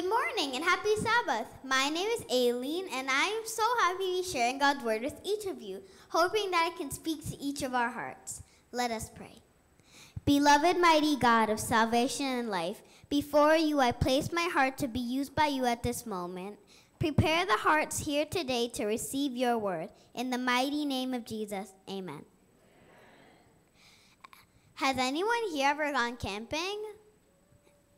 Good morning and happy Sabbath. My name is Aileen, and I am so happy to be sharing God's word with each of you, hoping that it can speak to each of our hearts. Let us pray. Beloved, mighty God of salvation and life, before you I place my heart to be used by you at this moment. Prepare the hearts here today to receive your word. In the mighty name of Jesus, amen. Has anyone here ever gone camping?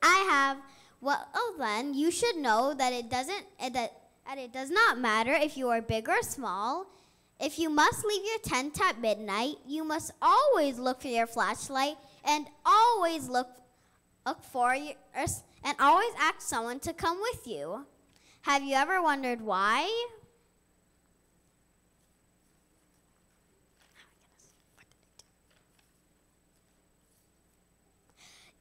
I have. Well, oh, then you should know that it doesn't eh, that, that it does not matter if you are big or small. If you must leave your tent at midnight, you must always look for your flashlight and always look look for your and always ask someone to come with you. Have you ever wondered why?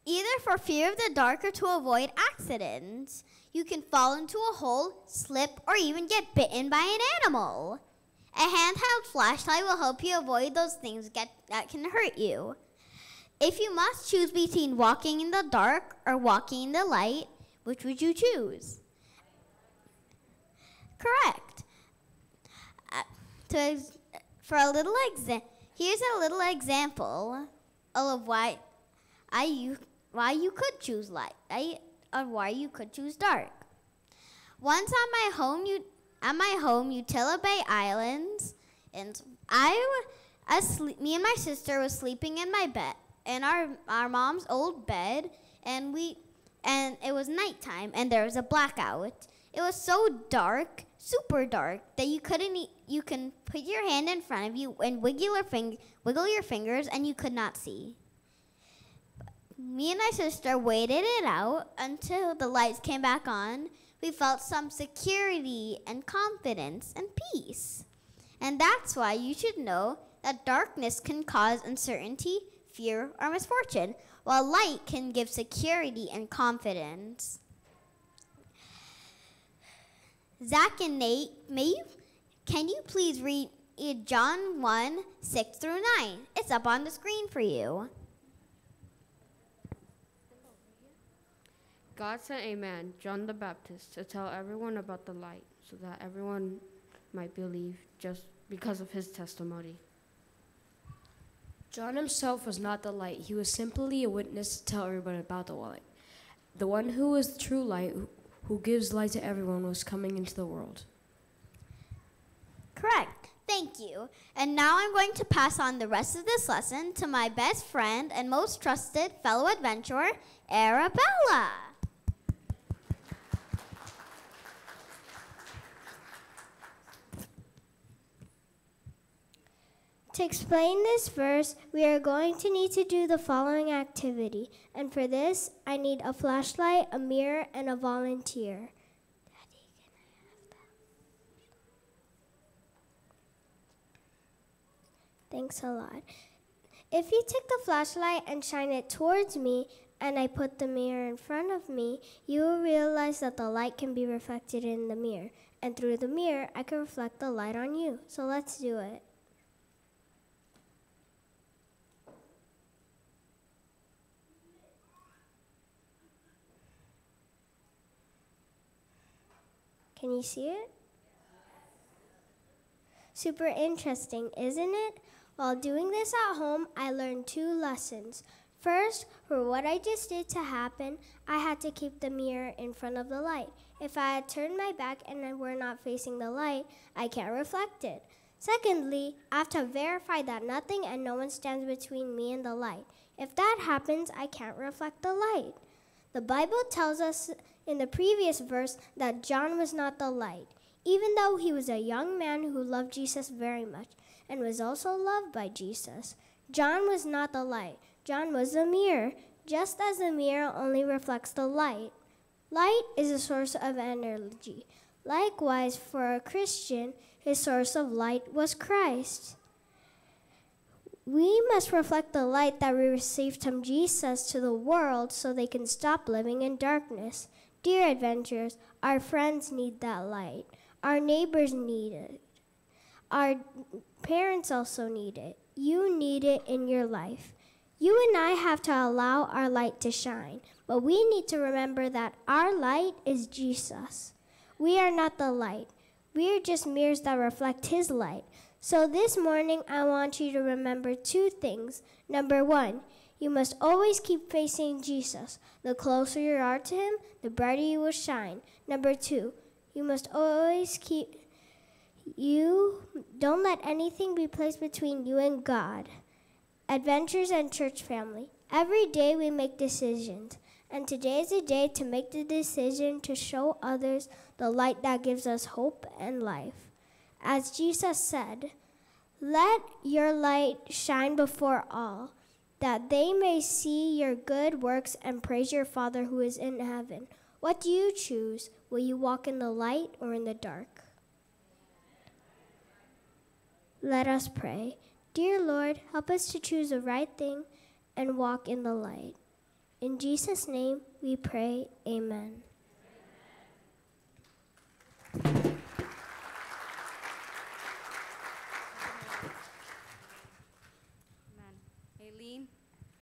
Either for fear of the dark or to avoid accidents. You can fall into a hole, slip, or even get bitten by an animal. A handheld flashlight will help you avoid those things get, that can hurt you. If you must choose between walking in the dark or walking in the light, which would you choose? Correct. Uh, to, for a little exa- here's a little example of why I you why you could choose light, right? Or why you could choose dark. Once on my home, you at my home, Utila Bay Islands, and I, asleep, me and my sister was sleeping in my bed, in our our mom's old bed, and we, and it was nighttime, and there was a blackout. It was so dark, super dark, that you couldn't. You can put your hand in front of you and wiggle your fing- wiggle your fingers, and you could not see me and my sister waited it out until the lights came back on. We felt some security and confidence and peace. And that's why you should know that darkness can cause uncertainty, fear, or misfortune, while light can give security and confidence. Zach and Nate, may you, can you please read John 1 6 through 9? It's up on the screen for you. God sent a man, John the Baptist, to tell everyone about the light, so that everyone might believe just because of his testimony. John himself was not the light, he was simply a witness to tell everyone about the light. The one who is the true light, who gives light to everyone, was coming into the world. Correct. Thank you. And now I'm going to pass on the rest of this lesson to my best friend and most trusted fellow adventurer, Arabella. To explain this verse, we are going to need to do the following activity. And for this, I need a flashlight, a mirror, and a volunteer. Daddy, can I have that? Thanks a lot. If you take the flashlight and shine it towards me, and I put the mirror in front of me, you will realize that the light can be reflected in the mirror. And through the mirror, I can reflect the light on you. So let's do it. Can you see it? Super interesting, isn't it? While doing this at home, I learned two lessons. First, for what I just did to happen, I had to keep the mirror in front of the light. If I had turned my back and I were not facing the light, I can't reflect it. Secondly, I have to verify that nothing and no one stands between me and the light. If that happens, I can't reflect the light. The Bible tells us in the previous verse that John was not the light, even though he was a young man who loved Jesus very much and was also loved by Jesus. John was not the light, John was the mirror, just as the mirror only reflects the light. Light is a source of energy. Likewise, for a Christian, his source of light was Christ. We must reflect the light that we received from Jesus to the world so they can stop living in darkness. Dear adventurers, our friends need that light. Our neighbors need it. Our parents also need it. You need it in your life. You and I have to allow our light to shine, but we need to remember that our light is Jesus. We are not the light, we are just mirrors that reflect His light. So this morning, I want you to remember two things. Number one, you must always keep facing Jesus. The closer you are to Him, the brighter you will shine. Number two, you must always keep you don't let anything be placed between you and God. Adventures and church family. Every day we make decisions, and today is a day to make the decision to show others the light that gives us hope and life. As Jesus said, Let your light shine before all, that they may see your good works and praise your Father who is in heaven. What do you choose? Will you walk in the light or in the dark? Let us pray. Dear Lord, help us to choose the right thing and walk in the light. In Jesus' name we pray, amen. amen.